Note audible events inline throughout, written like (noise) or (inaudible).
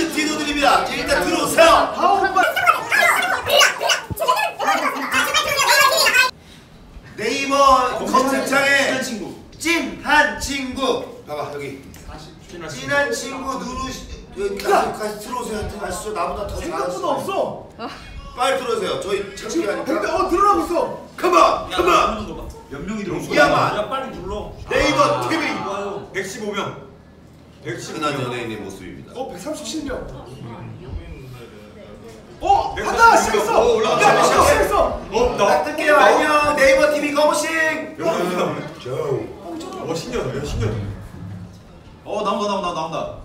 게스트 디노들입니다. 일단 들어오세요. 네이버 검색창에. 찐한 친구. 봐봐 여기. 찐한 친구 누르시. 여기 다시 들어오세요. 들어가시죠. 나보다 더 생각보다 잘하시죠. 없어 빨리 들어오세요. 저희 근데 하니까. 어 늘어나고 있어 컴온, 컴온. 몇 명이 들어온 이 양반. 야 빨리 눌러. 네이버 TV. 좋아요. 115명. 115명. 흔한 연예인의 모습입니다. 어 137명 어 한다 136명. 시작했어 어, 올라갔다. 야 시작 시작했어 어, 나. 뜰게요. 안녕. 네이버 TV 거무싱. 여기 나오네. 어, 신기하다. 야, 신기하다. 어, 나온다, 나온다, 나온다.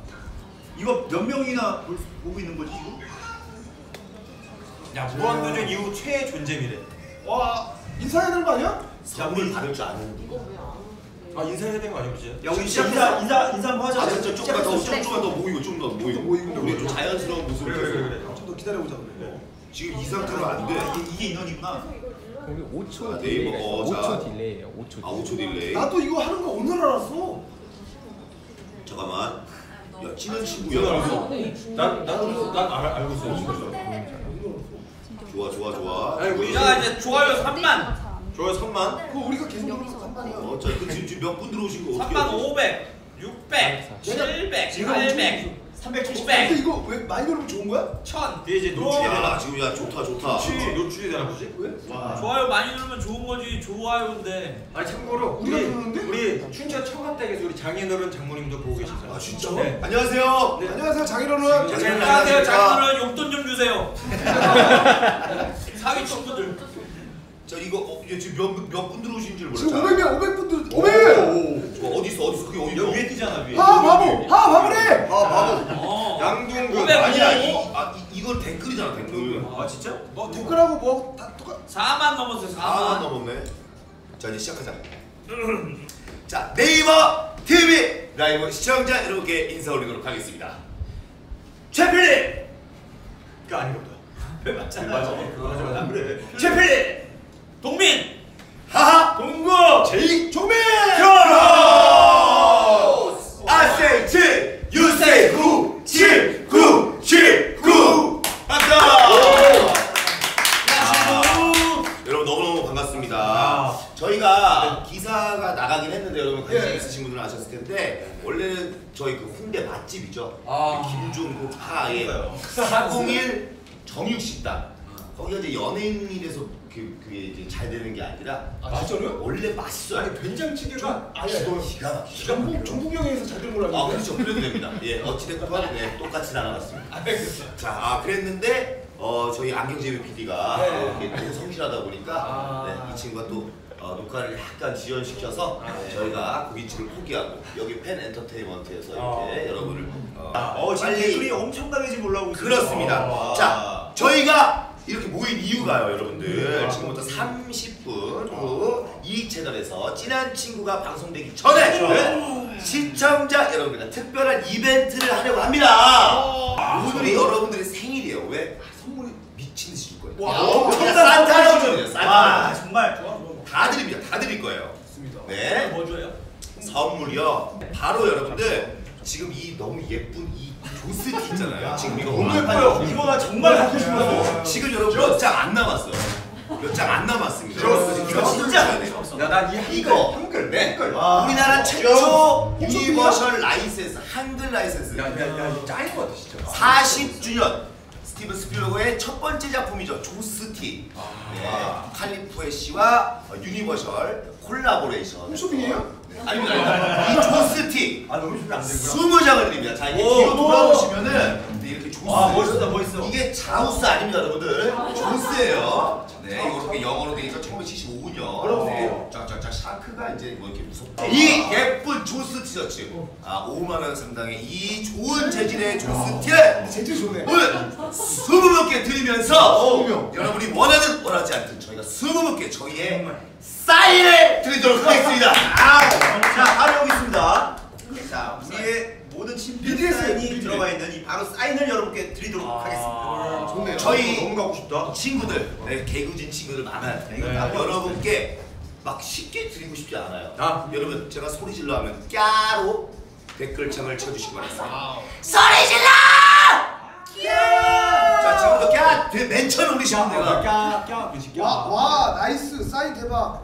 이거 몇 명이나 볼 보고 있는 거지, 지금? 야 무한도전 이후 최애 존재미래. 와 인사해야 되는 거 아니야? 선물 받을 줄 아는. 아 인사해야 되는 거 아니야, 그치? 야, 우리 인사, 인사, 인사 한번 하자. 아 진짜 조금만 더 조금만 더 모이고 좀 더 모이고 모이고, 우리 좀 자연스러운 모습을 그래, 그래. 그래. 좀 더 기다려보자 그래 지금 이 상태로 안 돼. 이게, 이게 인원이구나. 우리 5초 아, delay가 네이버, 어, 있어. 자. 5초 delay예요. 5초. 아 5초 delay. 나도 이거 하는 거 오늘 알았어 잠깐만. 야 친한 친구야. 난 나도 난 알, 알고 있어. 좋아 좋아 좋아. 아니, 우리 야 이제 좋아요 3만, 좋아요, 3만. 그거 우리가 계속 누르 어, 자, 그 지금, 지금 몇 분 들어오신 거 어떻게? 3만 500, 600, 700, 800, 370. 근데 600, 이거 왜 많이 누르면 좋은 거야? 1000. 뒤에 이제 노출이 야 되나? 지금 야 좋다 좋다. 노출이, 노출이 되나 보지? 왜? 와. 좋아요 많이 누르면 좋은 거지. 좋아요인데. 아니, 참고로, 우리가 우리, 누르는데? 우리 춘천 청와댁에서 우리 장인어른 장모님도 보고 계시잖아. 아 진짜? 네. 안녕하세요. 네. 안녕하세요 장인어른 장인어른. 안녕하세요. 장인어른 용돈 좀 주세요. (laughs) 사기 친구들. 자 이거 어, 지금 몇몇분 들어오신 줄 지금 몰랐잖아. 500명 500분 들 500! 저 어디 있어 어디 있어 그게 어디 여기 있어? 위에 뜨잖아, 위에. 하 바보! 하 바보래! 아 바보. 어. 양둥근. 500. 아니야 이, 아, 이 이건 댓글이잖아 댓글. 아, 진짜? 뭐 댓글하고 뭐 다 똑같 4만 넘었어요. 4만. 아 넘었네. 자 이제 시작하자. (clears throat) 자 네이버 TV 라이브 시청자 여러분께 인사 올리도록 하겠습니다. 아닌가 보다. 왜 맞잖아. 맞아. 맞아, 맞아. 그래. 최필리, 동민. 하하, 동구. 제이, 조민! I say 칠, you say 구, 칠, 구, 칠, 구. 박수. 여러분 너무너무 반갑습니다. 아. 저희가 기사가 나가긴 했는데 여러분 관심 네. 있으신 분들은 아셨을 텐데 원래는 저희 그 홍대 맛집이죠. 아. 김종국 하의 그러니까요. 401 정육식당. 거기가 이제 연예인이라서 그, 그게 이제 잘 되는 게 아니라 아 진짜로요? 원래 맛있어요. 아니 된장찌개가 아니 기가 아니 기가 막히죠. 전국 전국영에서 잘된 걸로 아 알고 그렇죠 그래도 됩니다 예 어찌됐건 네 똑같이 나눠갔습니다 알겠어 자 아, 그랬는데 어 저희 안경제비 PD가 네. 이렇게 너무 성실하다 보니까 아. 네, 이 친구가 또 어, 녹화를 약간 지연시켜서 저희가 고깃집을 포기하고 여기 팬 엔터테인먼트에서 이렇게 여러분을 어, 어, 지금 빨리 댓글이 엄청나게 지금 올라오고 있어요. 그렇습니다 아. 자 저희가 이렇게 모인 이유가요 여러분들. 지금부터 30분 후 이 채널에서 진한 친구가 방송되기 전에 네, 시청자 여러분들과 특별한 이벤트를 하려고 합니다. 오늘이 여러분들의 생일이에요. 왜? 선물이 미친 듯이 줄 거예요. 와, 엄청난 산타 선물이에요 산타 와, 정말. 다 드립니다. 다 드릴 거예요. 좋습니다. 네. 뭐 줘요? 선물이요. 바로 여러분들 지금 이 너무 예쁜 이 조스티 있잖아요. 지금 이거 예뻐요. 팔려. 이거 나 정말 갖고 싶었어. 지금 여러분 몇 장 안 남았어요. 몇 장 안 남았습니다. 이거 진짜 안 돼요. 야, 난이 이거 한글. 네. 한글. 우리나라 최초 아. 유니버셜 라이센스 한글 라이센스 야, 야, 야, 이거 짱인 것 같아, 진짜. 40주년 스티븐 스필버그의 첫 번째 작품이죠 조스티 네, 칼리프의 씨와 어, 유니버셜 콜라보레이션 홈쇼핑이에요? 네, 아닙니다 아닙니다. 이 조스티 아, 너무 쉽게 안 되구나. 20장을 드립니다. 자 이게 오, 뒤로 오. 돌아보시면은 네, 이렇게 조스. 와, 멋있다, 멋있어. 이게 자우스 아닙니다 여러분들. 조스예요. 네 이거 이렇게 영어로 되니까 1975년 어렵네요. 쫙쫙쫙 shark가 이제 뭐 이렇게 무섭다. 이 예쁜 조스 티셔츠. 아 5만 원 상당의 이 좋은 재질의 조스 티를 재질 좋네. 오늘 20분께 드리면서 어우며. 여러분이 원하든 원하지 않든 저희가 20분께 저희의 사인을 드리도록 하겠습니다 아, 자, 바로 여기 있습니다. 자, 우리의 모든 친필 사인이. 들어가 있는 이 바로 사인을 여러분께 드리도록 하겠습니다. 좋네요 저희 너무 가고 싶다. 친구들 네, 개구진 친구들 많아요 네, 네, 다 여러분께 막 쉽게 드리고 싶지 않아요 아. 여러분 제가 소리 질러 하면 까로 댓글창을 쳐주시기 바랍니다 소리 질러! 지금부터 까! 그맨 처음에 우리 시험 내가. 와, 와, nice. 사인 대박.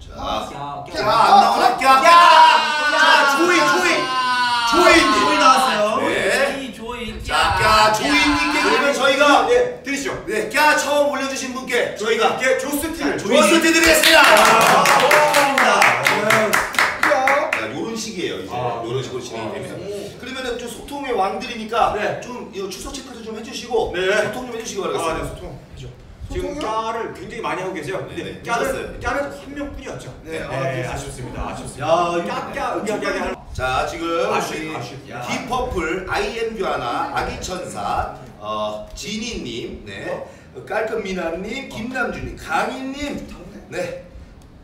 자, 아, 까! 안 나오나? 까! 까! 자, 조이, 조이! 조이님. 조이 나왔어요. 네. 이 조이. 자, 까! 조이님께 그러면 저희가 네, 드리시죠. 네, 까 처음 올려주신 분께 저희가 조스티를 조스티 드리겠습니다. 감사합니다. 야. 자, 요런 식이에요 이제 아. 요런 식으로 진행이 됩니다. 그러면은 좀 소통의 왕들이니까 네. 좀 이거 출석 체크도 좀 해주시고 네. 소통 좀 해주시기 아, 바라겠습니다. 네, 소통. 지금 까를 굉장히 많이 하고 계세요. 네, 근데 네, 까를 한 명뿐이었죠. 네, 네, 아, 아쉽습니다. 아쉽습니다. 야, 깍깍 음악하게 하는. 자 지금 아쉽, 아쉽. 디퍼플 아이엠 교하나 아기 천사 어, 지니님 네 깔끔 미남님 김남준님 강희님 네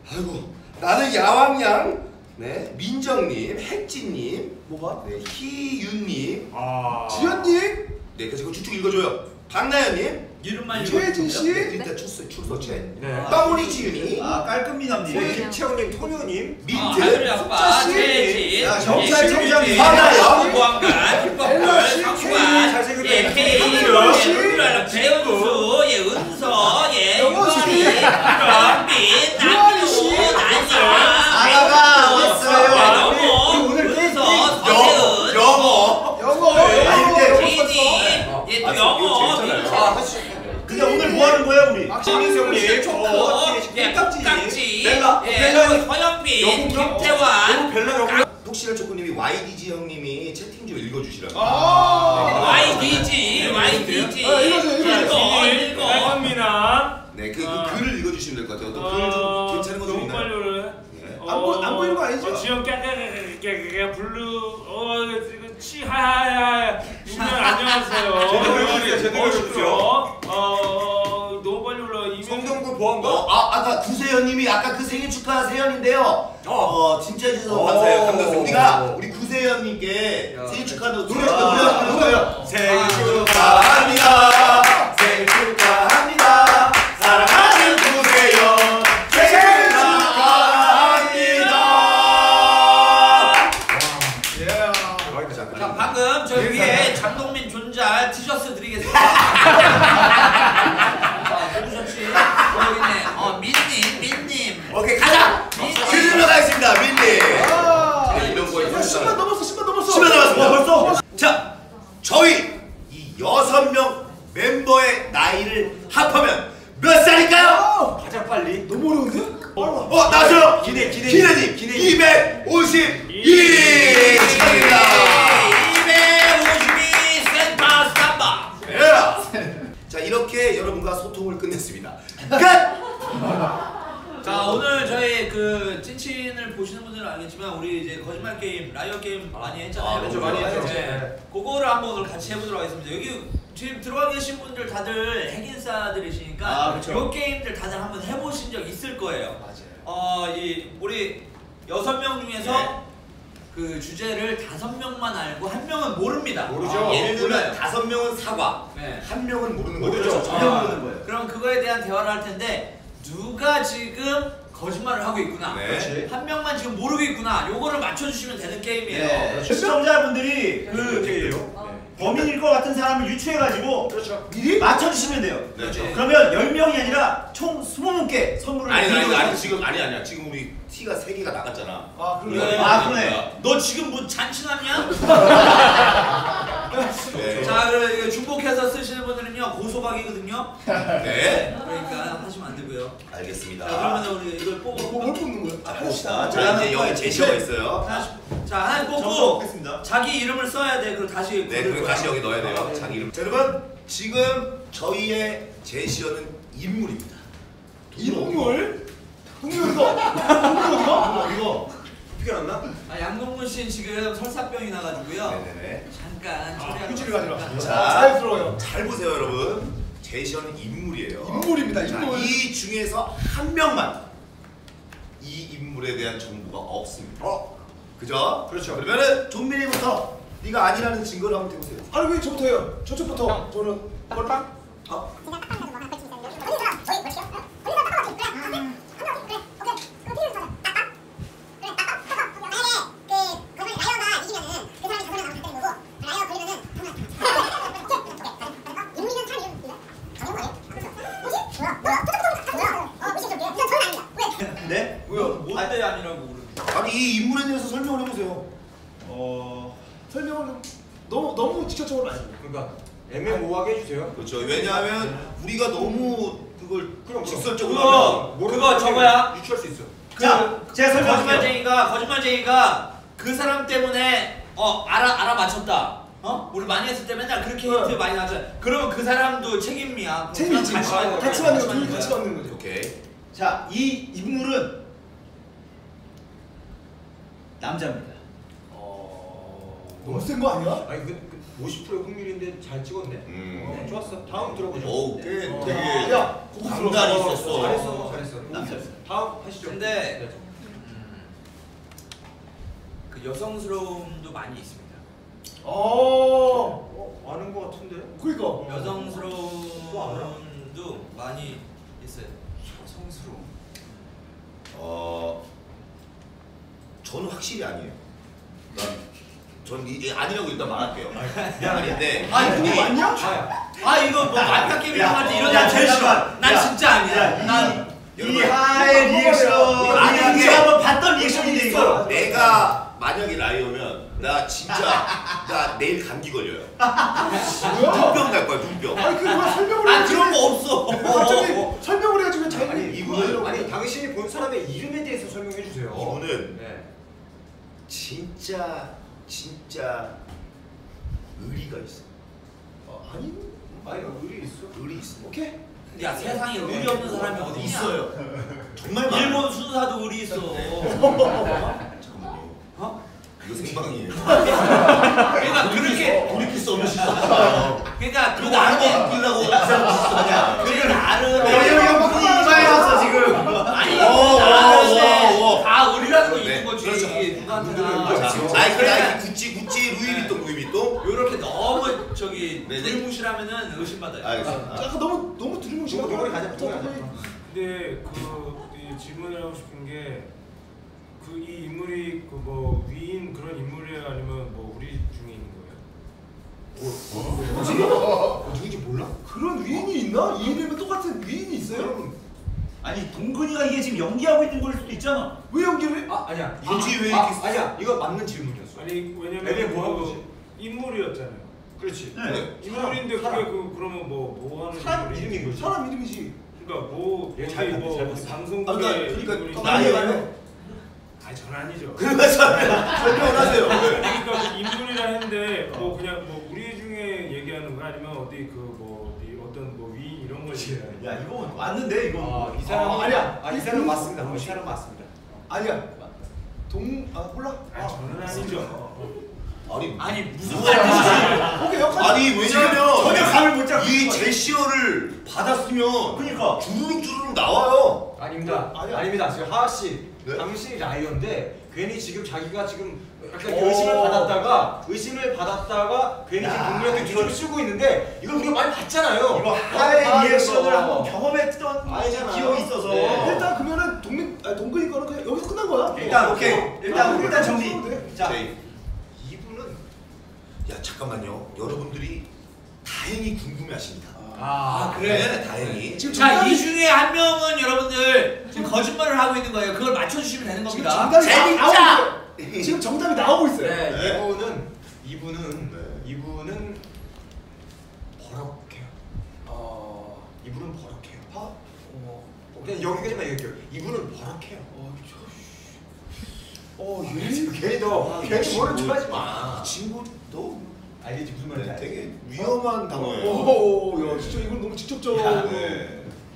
아이고 나는 야왕양 네 민정님 혜진님 뭐가? 네 희윤님 아. 지현님? 네 그리고 쭉쭉 읽어줘요 박나연님 이름만 최혜진 씨? 네, 일단 출석 출석체 네. 빵우리 지윤이 아 깔끔미남님, 네. 김채원님. 아, 민트 숫자 씨. 예, 청장님. 고항관, 김범글, 헬라 씨, 잘생겼네. 예, 헬라 씨. 예, 배은수, 예, 은서, 예, 영호 씨. 유아리, 변빈, 유아리 씨. 남규, 난야, 아가가 백은수, 왔어요. 예, 영호, 오늘 은서, 영어 서재은, 영어 영어. 아니, 근데 지니, 예, 또 영호, 민철, 근데 오늘 뭐 하는 거야 우리? 박신희 형님, 초코, 예, 깍지, 예, 허영빈, 김태환, 벨라 영. 혹시나 초코님이 YDG 형님이 채팅 좀 읽어주시라고 아. YDG, YDG, 아, 읽어줘요, 읽어줘요. 읽어, 읽어. 깔끔미남 네, 그, 그 아. 글을 읽어주시면 될 것 같아요. 또글좀 괜찮은 거좀 너무 있나요? 네. 안 보- 안 보이는 거 아니죠? 어, 지금 깨깨깨깨깨 블루 어 유명 안녕하세요 제대로 해주세요, 제대로 해주세요. 보안관. 어, 아, 아까 구세현님이 아까 그 생일 축하 세현인데요. 어, 진짜 해주셔서 오. 감사해요. 감사해요. 우리가 오. 우리 구세현님께 야. 생일 축하한다고 노래 노래 노래. 생일 축하합니다. 거짓말 게임, liar 게임 많이 했잖아요. 아, 그렇죠, 많이 했죠. 네. 그거를 한번 오늘 같이 해보도록 하겠습니다. 여기 지금 들어와 계신 분들 다들 핵인싸들이시니까 아, 그렇죠. 요 게임들 다들 한번 해보신 적 있을 거예요. 맞아요. 어, 이 우리 여섯 명 중에서 네. 그 주제를 다섯 명만 알고 한 명은 모릅니다. 모르죠. 아, 예를 들면 몰라요. 다섯 명은 사과, 네. 한 명은 모르는 거죠. 모르죠. 그렇죠. 전혀 아, 모르는 거예요. 그럼 그거에 대한 대화를 할 텐데 누가 지금 거짓말을 하고 있구나. 네. 그렇지. 한 명만 지금 모르고 있구나. 요거를 맞춰주시면 되는 게임이에요. 네. 시청자분들이 그 저기 범인일 것 같은 사람을 유추해가지고 그렇죠. 미리? 맞춰주시면 돼요. 네. 그러면 10명이 아니라 총 20분께 선물을 아니, 아니, 드리도록 아니, 지금 아니 아니야. 지금 우리 티가 세 개가 나갔잖아. 아, 이거 그래. 아, 그러네. 너 지금 뭐 잔치났냐? (laughs) (laughs) 네. 자, 그럼 중복해서 쓰시는 분들은요 고소각이거든요. 네. 그러니까. 알겠습니다. 자, 그러면 우리 이걸 뭐, 뽑고 뭘 뽑는 거야? 자, 봅시다. 자, 이제 여기 제시어가 있어요. 하나씩, 자 하나 뽑고 뽑겠습니다. 자기 이름을 써야 돼. 그리고 다시 네, 그리고. 다시 여기 넣어야 돼요. 자기 이름. 자, 여러분 지금 저희의 제시어는 인물입니다. 인물? 동물 이거. 동물 이거? 알았나? 아, 양동근 씨는 지금 설사병이 나가지고요. 네네네. 잠깐 처리하러 휴지를 가지러 갔습니다. 왔습니다. 자. 자연스러워요. 잘 보세요, 여러분. 제시어는 인물이에요. 인물입니다, 자, 인물. 이 중에서 한 명만 이 인물에 대한 정보가 없습니다. 어? 그죠? 그렇죠. 그러면은 존민이부터 네가 아니라는 증거를 한번 대보세요. 아니 왜 저부터 해요? 저쪽부터. 저는 꼴빵. 어? 그 이 인물에 대해서 설명을 해보세요. 어 설명을 좀 너무 너무 직접적으로 많이. 그러니까 애매모호하게 해주세요. 그렇죠. 왜냐하면 우리가 너무 그럼, 직설적으로 그거 그거 저거야. 유추할 수 있어. 그 자, 제가 설명할게요. 거짓말쟁이가 거짓말쟁이가 그 사람 때문에 어 알아 알아 맞췄다. 어? 우리 많이 했을 때 맨날 그렇게 힌트 네. 많이 나잖아. 그러면 그 사람도 책임이야. 그럼 재미지. 같이 같이, 같이 맞는 거, 둘이. 같이 맞는 거죠. 오케이. 자, 이 인물은 남자입니다. 너무 센 거 아니야? 아니 그, 그 50%의 확률인데 잘 찍었네. 음. 어, 좋았어. 다음 들어보죠. 오, 꽤 어. 되게 야, 고급스러워. 강단이 어, 있었어. 잘했어, 잘했어. 남자였어요. 다음 하시죠. 근데 네. 그 여성스러움도 많이 있습니다. 어. 어, 아는 거 같은데. 그러니까. 여성스러움도 많이 있어요. 성스러워. 어, 저는 확실히 아니에요. 난, 전 이, 아니라고 일단 말할게요. 아니, 그게 맞냐? 아야. 아 이거 뭐 말파 게임 야, 할때 이런 야, 날 제일 싫어. 잠깐만. 난 야, 진짜 아니야. 야, 난 이 하의 이거 리액션. 아니 이게- 이게 한번 봤던 리액션인데 이거. 내가 만약에 라이오면 나 진짜 나 내일 감기 걸려요. 눈병 갈 거야 눈병. 아니 그거 왜 설명을 난 해야지? 그런 거 없어. 갑자기 설명을 해 가지고 자기 아니 이분은- 아니 당신이 본 사람의 이름에 대해서 설명해 주세요. 이분은 네. 진짜 진짜 의리가 있어. 어, 아니 아니 의리 있어. 의리 있어. 오케이. 야 세상에 의리 없는 사람이 어디 있냐? 있어요. 정말 많아요. 일본 순사도 의리 있어. 잠깐만요. 어? 이거 생방이에요. 그러니까 그렇게 돌이킬 수 없는 시선. 그러니까 그 이상한 짓 하냐. 그 형, 나름 그렇죠. 누구한테나. 자, 나이키 그러니까 나이키 구찌 구찌 루이비통 루이비통. 요렇게 너무 저기 네 네. 두리뭉실하면은 의심받아요. 알겠습니다. 아까 너무 너무 두리뭉실하고. 동물이 가자. 근데 그 이 질문을 하고 싶은 게 그 이 인물이 그 뭐 위인 그런 인물이에요 아니면 뭐 우리 중에 있는 거예요? 뭐지? 누군지 몰라? 그런 위인이 있나? 이 이름에 똑같은 위인이 있어요? 아니 동근이가 이게 지금 연기하고 있는 걸 수도 있잖아. 왜 연기를 해? 아 아니야. 굳이 왜 아, 이렇게 아니야. 이거 맞는 질문이었어. 아니 왜냐면 애매모호한 그 거지. 인물이었잖아요. 그렇지. 네. 인물인데 그게 사람. 그 그러면 뭐 뭐 하는 사람 인물이? 이름인 거지. 사람 이름이지. 그러니까 뭐얘잘 봤네, 뭐잘 봤어. 방송국에 아, 그러니까- 그러니까 인물이 나이? 많아요. 아니 전 아니죠. 그러면 설명을 하세요. 네. 그러니까 그 인물이라 했는데 뭐 그냥 뭐 우리 중에 얘기하는 거 아니면 어디 그 뭐 뭐 위인 이런 걸 얘기하는 야 이거 맞는데 이거. 아 이 사람 아, 아니야. 아 이 사람 맞습니다. 이 사람 맞습니다. 아니야. 동, 아 몰라. 아 저는 아니죠. 아니 아니 무슨 말이지? 오케이 역할. 아니 왜냐면 전혀 감을 못 잡고 이. 제시어를 받았으면 그러니까. 주르륵 주르륵 나와요. 아닙니다. 아니야. 아닙니다. 지금 하하 씨, 네? 당신이 라이언데 괜히 지금 자기가 지금 약간 오. 의심을 받았다가 의심을 받았다가 괜히 동물한테 뒤집어 쓰고 있는데 이거 우리가 많이 봤잖아요. 이거 아, 하의 리액션을 이거. 한번 경험했던 알잖아요. 기억이 있어서. 네. 일단 그러면은 동민 아 동근이 거는 그냥 여기서 끝난 거야. 일단 오케이. 어. 일단 아, 일단 정리. 돼. 자, 네. 이분은 야 잠깐만요. 여러분들이 다행히 궁금해하십니다. 아, 네, 다행히. 지금 자, 이 중에 한 명은 여러분들 지금 거짓말을 하고 있는 거예요. 그걸 맞춰주시면 되는 겁니다. 재밌자! 있어요. (laughs) 지금 정답이 나오고 있어요. 네. 네. 이분은 이분은 네. 이분은 버럭해요. 어. 이분은 버럭해요. 봐. 어. 그냥 여기까지만 얘기할게요. 이분은 버럭해요. 어, 저- 어, 아, 얘 괜히 너 괜히 뭐를 좋아하지 마. 이 친구도 알겠지 무슨 말인지 알지? 되게 위험한 단어예요. 오, 야, 진짜 이건 너무 직접적으로.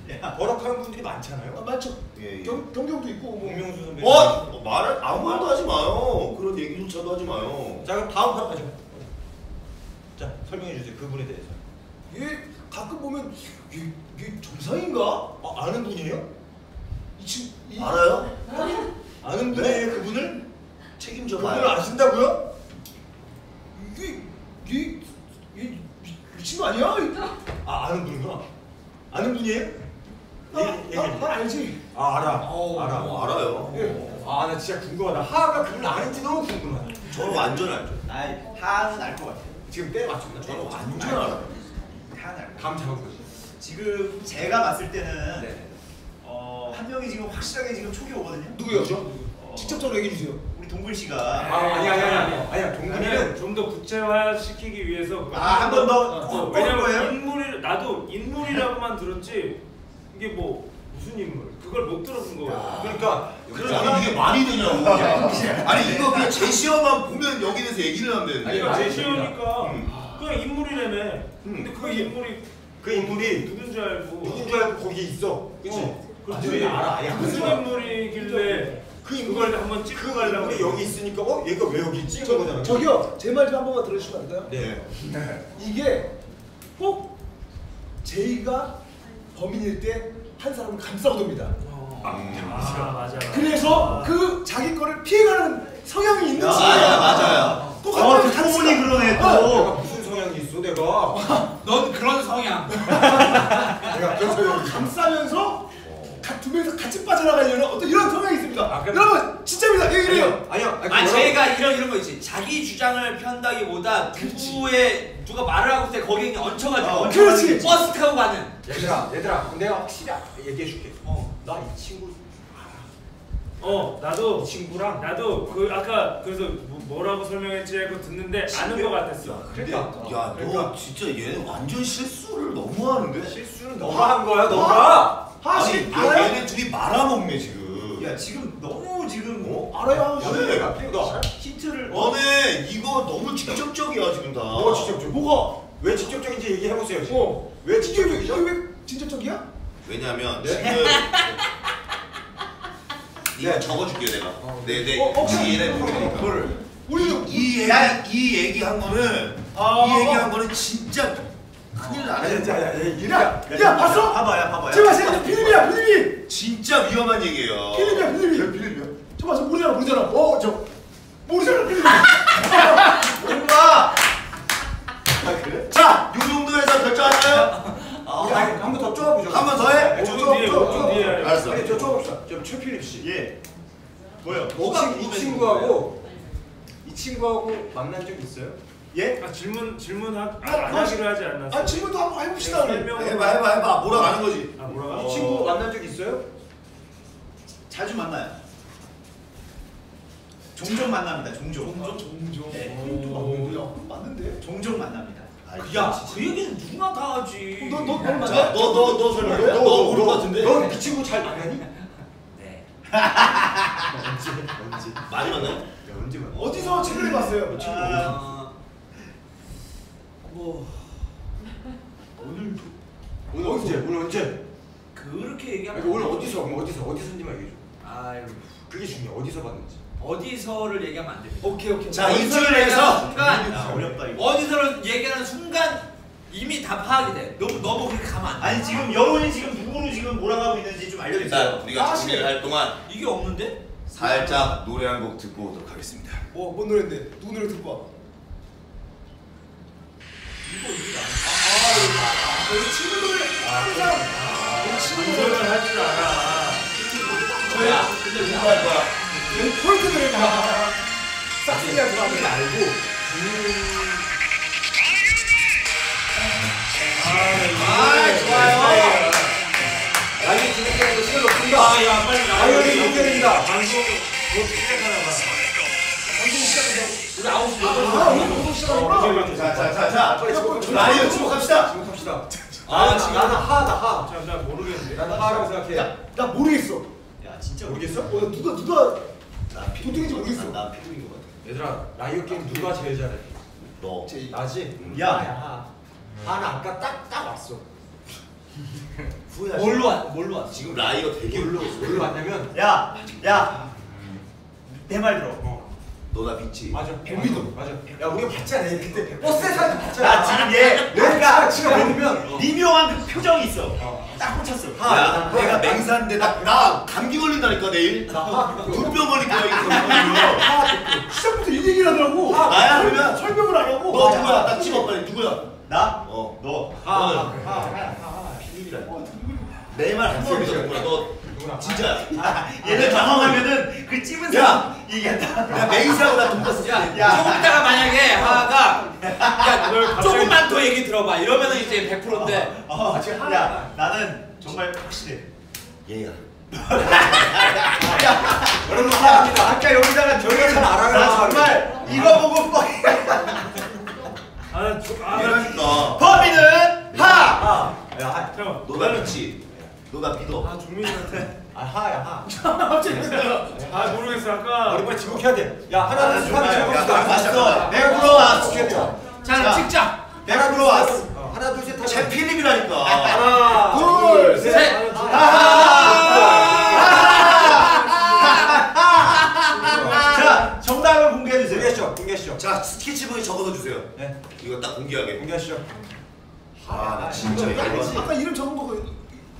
네. 버럭하는 분들이 아, 많잖아요. 맞죠. 예, 예. 경, 경경도 있고 뭐. 공명수 선배. 어? 어, 말을 아무 말도 하지 마요. 그런 얘기조차도 하지 마요. 자 그럼 다음 바로 가죠. 자 설명해 주세요 그분에 대해서. 얘 가끔 보면 얘, 얘 정상인가? 어, 아는 분이에요? 이 친구 이 알아요? 아는 네. 분이에요 그분을? 책임져 그분을 봐요. 아신다고요? 이게 미- 미친 거 아니야? 아 아는 분이구나. 아는 분이에요? 나, 얘기- 나, 얘기해. 난 알지. 아 알아. 어, 알아. 어, 알아요. 예. 아 나 진짜 궁금하다. 하하가 그분을 아는지 너무 궁금하다. 저는 완전 알죠. 아이 하는 알것 같아. 지금 때 맞춘다. 저는 완전 알아요. 하는 알. 감 잡은 거지. 지금 제가 봤을 때는 네. 어, 한 명이 지금 확실하게 지금 촉이 오거든요. 누구요? 어, 직접적으로 얘기해 주세요. 동근 씨가 아 아니 아니 아니 아니야 동근이는 좀 더 구체화 시키기 위해서 아, 한 번 더 어, 어, 왜냐면 거예요? 인물이 나도 인물이라고만 들었지 이게 뭐 무슨 인물 그걸 못 들어본 거야. 그러니까 아니 이게 말이 되냐고. 아니 이거 그냥 제시어만 보면 여기 대해서 얘기를 하면 되는데. 그러니까 아니, 제시어니까 음. 그냥 인물이라며. 근데 그 인물이 그 인물이 누군 줄 알고. 누군 줄 알고 거기 있어 그치? 어, 아, 그렇지. 알아 아니 무슨 인물이길래 그 인물 한번 찍고 그 가려고. 인물이 여기 있으니까 어 얘가 왜 여기 있지? 이런 거잖아 저기요 제 말 좀 한 번만 들어주시면 안 돼요? 네 이게 꼭 제이가 범인일 때 한 사람을 감싸고 돕니다. 아 맞아 맞아. 그래서 그 자기 거를 피해가는 성향이 있는 아, 친구야. 맞아요. 꼭 어, 듣고 보니 그러네 또. 무슨 성향이 있어 내가 (laughs) 넌 그런 성향. 내가 그런 성향이 감싸면서 가- 두 명이서 같이 빠져나가려는 어떤 이런 성향이 있습니다. 아, 그럼- 여러분 진짜입니다. 얘기를 해요. 아니야 아니, 아 제가 이런 이런 거 있지. 자기 주장을 편다기보다 누구의 누가 말을 하고 있을 때 거기에 얹혀가지고 어, 얹혀가지고. 버스 타고 가는. 얘들아 얘들아 내가 확실히 얘기해 줄게 어. 나 이 친구 어 나도 이 친구랑 나도 그 아까 그래서 뭐- 뭐라고 설명했지 하고 듣는데 아는 거 같았어. 그러니까 야, 너 그러니까 진짜 얘는 완전 실수를 너무 하는데? 실수는 너가 한 거야 너가 하시 아니, 알아요? 얘네 둘이 말아먹네 지금. 야 지금 너무 지금 어? 알아요. 야, 내가? 힌트를 너네 이거 너무 직접적이야 지금 다. 뭐가 직접적 뭐가 왜 직접적인지 얘기해 보세요 지금 어. 왜 직접적이죠? 이게 왜 진짜적이야? 왜냐면 네? 지금 (laughs) 이거 적어줄게요 내가. 네, 네. 어, 어, 혹시 얘네 모르니까. 그거를 우리도 이 얘기 이 얘기한 거는 아, 이 얘기한 거는 진짜 큰일 나네. 야 야 야 야, 야, 봤어? 봐봐야 봐봐야. 제가 진짜 필름이야, 필름이. 진짜 위험한 얘기예요. 필름이야, 필름이. 필름이야. 저 봐서 모르잖아, 모르잖아. 어, 저 모르잖아, 필름이. 뭔가. 자, 요 정도에서 결정할까요? 한 번 더 쪼아보죠 한 번 더 해? 뒤에, 오분 뒤에. 알았어. 아니 저 쪼아봅시다 좀 최필립 씨 예. 뭐요? 이, 친, 이 친구하고 이 친구하고 만난 적 있어요? 예? 아 질문 질문 하, 아, 아, 안 하기로 하지 않았어? 아, 질문도 한번 해봅시다, 우리. 설명. 해봐, 해봐, 해봐. 뭐라고 하는 거지? 아 뭐라고? 이 친구 만난 적 있어요? 자주 만나요. 종종 만납니다. 종종. 종종. 네. 어, 맞는데? 종종 만납니다. 야, 그 얘기는 누구나 다 하지. 너, 너, 너 자, 맞아? 너, 너, 너 설명해. 너 모를 것 같은데? 넌그 친구 잘 만나니? 네. 언제? 언제? 많이 만나요? 야, 언제 만나? 어디서 최근에 봤어요? 어, 뭐 오늘 오늘 언제? 오늘 언제? 그렇게 얘기하면 오늘 안 어디서? 어디서? 어디서인지만 얘기해 줘. 아유, 그게 중요해. 어디서 봤는지. 어디서를 얘기하면 안 됩니다. 오케이, 오케이. 자, 얘기하는 순간 야, 어렵다 이거. 어디서를 얘기하는 순간 이미 다 파악이 돼. 너무 너무 그렇게 가면 안 돼. 아니 지금 여론이 지금 누구로 지금 몰아가고 있는지 좀 알려주세요. 우리가 아, 준비를 할 동안 이게 없는데? 살짝 노래 한 곡 듣고 오도록 하겠습니다. 뭐, 뭔 노래인데? 누구 노래 듣고 와? 이거 이거 아, 우리 친구 노래. 항상. 친구 노래. 방송을 할줄 알아. 저야. 근데 왜할 거야? 여기 포인트 노래 봐. 싹쓸이야 들어가는 거 알고. 아, 좋아요. 아니 진행되는 시간 없습니다. 아, 야, 빨리 나와. 아유. 방송 시작하나 봐. 우리 아홉 시 아, 오늘 방송 시작하구나. 자, 자, 자, 자. 빨리 지금 주목합시다. 아, 나는 하다 하. 자, 나 모르겠는데. 나는 하라고 생각해. 야, 나 모르겠어. 야 진짜 모르겠어? 어, 나 누가, 누가. 나 도둑인지 모르겠어. 나 피부인 것 같아. 얘들아 liar 게임 누가 제일 잘해? 너. 제이. 나지? 야. 야. 하나 아까 딱 딱 왔어. 후회하지 뭘로 마. 왔? 뭘로 왔? 지금 liar 되게 뭘로 뭘로 왔냐면 야, 야. 내 말 들어. 너나 믿지? 맞아. 뱀비도. 맞아. 야 우리가 봤잖아. 그때 버스에서 봤잖아. 야 지금 얘 내가 지금 보면 미묘한 그 표정이 있어. 딱 꽂혔어. 야, 내가 맹사인데 나, 나 감기 걸린다니까 내일. 불병 걸릴 거야 이거. 시작부터 이 얘기를 하더라고. 나야 그러면 설명을 안 하고. 너 누구야? 나 찍어 빨리 누구야? 나? 어. 너. 너는 비밀이라. 내말 한번 들었구나. 너 진짜야. 얘네 당황하면은 그 찝은 야! 사람 얘기한다. 야 맹사하고 나 돈가스. 야, 야. 갑자기- 조금만 더 얘기 들어봐. 이러면은 이제 100%인데 어, 야, 나는 정말 확실해. 얘야. 여러분 사랑합니다. 아까 여기다가 저희가 잘 알아요. 정말 이거 보고 뻥. 아, 저, 아, 이러니까 범인은 하. 아, 야 하. 잠깐만. 너가 믿지 너가 믿어 아, 종민이한테. 아 하야 하. (laughs) 아, 모르겠어. 아까. 우리 빨리 지목해야 돼. 야 하나 아, 둘셋 정말. 하면 야, 지목합시다. 내가 들어왔어. 자, 찍자. 내가 들어왔어. 하나 둘 셋. 제 필립이라니까 하나, 둘, 셋. 셋. 자 정답을 공개해 주세요. 공개하시죠. 공개하시죠. 자 스케치북에 적어서 주세요 네. 이거 딱 공개하게 공개하시죠. 아 나 진짜 야, 열받네 아까 이름 적은 거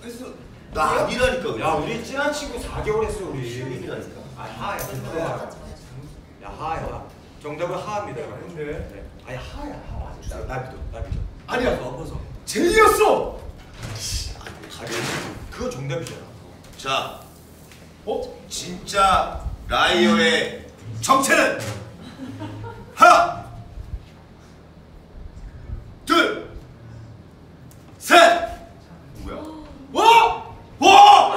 했어. 나 아니라니까 그냥 야 우리 친한 친구 4개월 했어 우리. 필립이라니까 아 하야. 진짜. 야 하야. 정답은 하입니다. 근데 네. 아니 하야 하. 나, 나 믿어. 나 믿어. 아니야. 엎어서. 제이였어. 그거 정답이잖아. 자 어? 진짜 라이어의 정체는 하나 둘셋 누구야 와! 와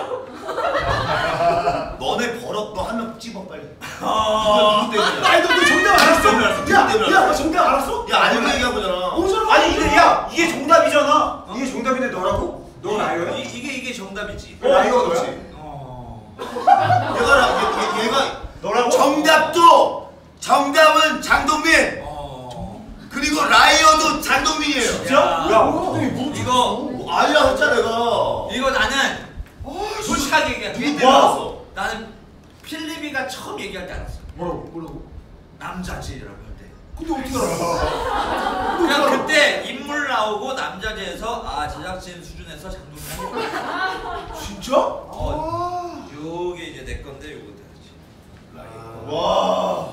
너네 버럭 너 한 명 집어 빨리 이거 누구 때문이야 아니 너너 정답 알았어? 때문에 알았어, 야, 때문에 야, 알았어. 너 정답 알았어? 야 알고 얘기하고잖아 오잖아. 아니 이게 야 이게 정답이잖아. 이게 정답인데 너 나요야? 이, 이게 이게 정답이지. 어. 너야? 어. 얘가 나- 얘, 얘, 얘가 너라고? 정답도 정답은 장동민 어. 그리고 라이어도 장동민이에요 진짜? 야. 야, 이거 뭐 아니라 했잖아 내가 이거 나는 솔직하게 얘기할게. 때문에 알았어? 나는 필리비가 처음 얘기할 때 알았어. 뭐라고? 뭐라고? 남자지라고 할 때. 근데 어떻게 알아? (laughs) 그냥 그때 인물 나오고 남자지에서 아 제작진 수준 에서 장동민 (laughs) 진짜? 어, 요게 이제 내 건데 요거 되지. 와.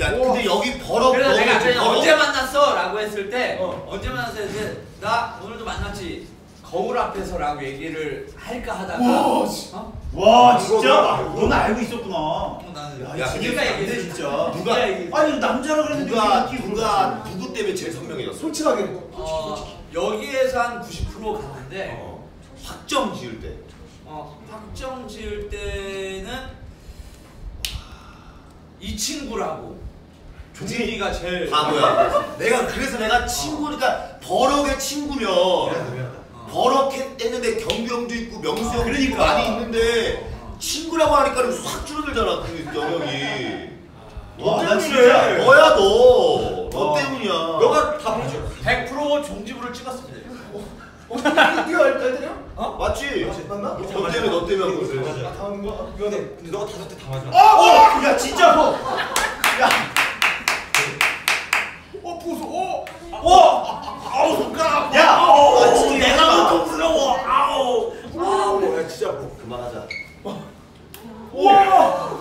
야, 근데 여기 버럭 그래서 내가 그냥? 언제 만났어 라고 했을 때 어. 언제 만났어 했을 때 나 오늘도 만났지 거울 앞에서 라고 얘기를 할까 하다가 와, 씨. 어? 와 진짜? 너는 알고 있었구나. 어, 나는 야, 네가 근데 얘기해 진짜. 누가 (laughs) 아니 남자라 그랬는데 누가 왜 이렇게 누가 누구 때문에 제일 선명해졌어? 솔직하게. 어, 여기에서 한 90% 갔는데 어. 확정 지을 때. 어, 확정 지을 때는 이 친구라고 종민이가 제일 바보야. (laughs) 내가 그래서 내가 친구니까 버럭의 친구면 버럭 했는데 경병도 있고 명수 형도 있고 그러니까. 많이 있는데 친구라고 하니까 확 줄어들잖아 그 영역이. 와, 너 나. 진짜. 너야 너. 너 어. 때문이야. 너가 다 보여줘. 100% 종지부를 찍었습니다. 어, 네가 알때려 맞지? 맞나? 너 때문에 너 때문에 한 거지. 아, 다음 거. 근데 근데 너가 다섯 대 다 맞아. 어, 야 진짜 뭐? 어, 보소. 어. 어! 아우 손가락. 야! 아, 진짜 내가 하지 마. 더 고통스러워. 아우. 아우. 야 진짜 뭐. 그만하자. 와.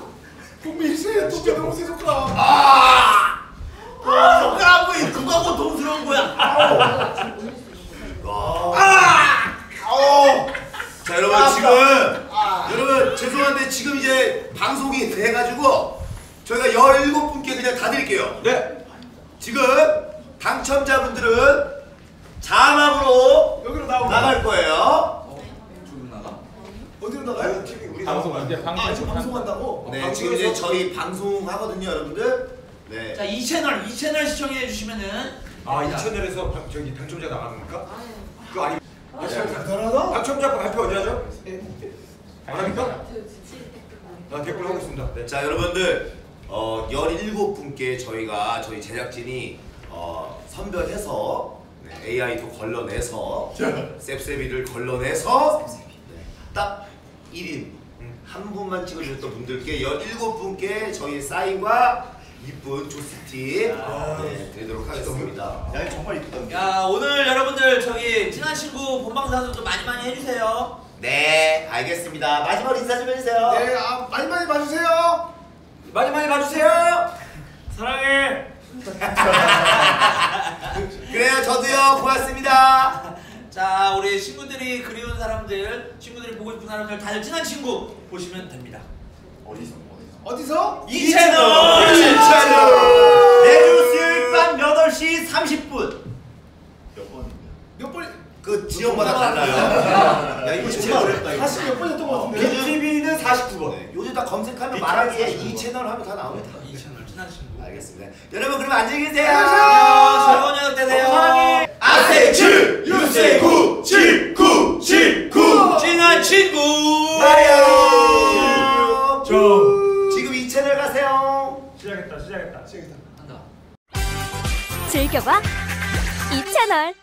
국민 세 두개 너무 세 손가락. 아 손가락 보이 누가 고통스러운 거야? 자 여러분 지금 여러분 죄송한데 지금 이제 방송이 돼가지고 저희가 17분께 그냥 다 드릴게요 네. 지금 당첨자분들은 자막으로 여기로 나오고. 나갈 거예요 조금 나가? 어디로 나가요? 라이브 TV 우리 방송 이제 아, 방송 지금 방송한다고? 네 지금 이제 저희 방송하거든요 여러분들 네 자, 이 채널, 이 채널 시청해 주시면은 아이 됩니다. 채널에서 방, 저기 당첨자 나가는 겁니까? 그거 아니. 아, 대단하다. 당첨자 발표 언제 하죠? 예. 안 합니까? 아 댓글 하겠습니다. 네. 자 여러분들 어 17분께 저희가 저희 제작진이 어 선별해서 네, AI도 걸러내서 셉셉이를 걸러내서 네, 딱 1인 한 분만 찍어주셨던 분들께 17분께 저희 사인과 이쁜 조스티 네, 드리도록 하겠습니다 야 정말 이쁘다. 야, 오늘 여러분들 저기 친한 친구 본방사수 좀 많이 많이 해주세요. 네 알겠습니다 마지막으로 인사 좀 해주세요 네, 아, 많이 많이 봐주세요. 많이 많이 봐주세요. 사랑해. (laughs) 그래요 저도요 고맙습니다 자, 우리 친구들이 그리운 사람들, 친구들이 보고 싶은 사람들, 다들 친한 친구 보시면 됩니다. 어디서? 어디서? 이 채널! 이 채널! 매주 수요일 밤 8시 30분. 몇 번인데? 몇 번? 그 지역마다 달라요. 야 이거 진짜 어렵다 이거. 사실 몇 번이었던 것 같은데. BTV는 49번. 요즘 다 검색하면 말하기에 49번. 이 채널 하면 다 나옵니다. 이 채널 친한 친구. 알겠습니다. 여러분 그럼 안녕히 계세요. 안녕. 즐거운 저녁 되세요. 사랑해. 아세츠 유세구 칠구 칠구 친한 친구. 나요. 즐겨봐 이 채널.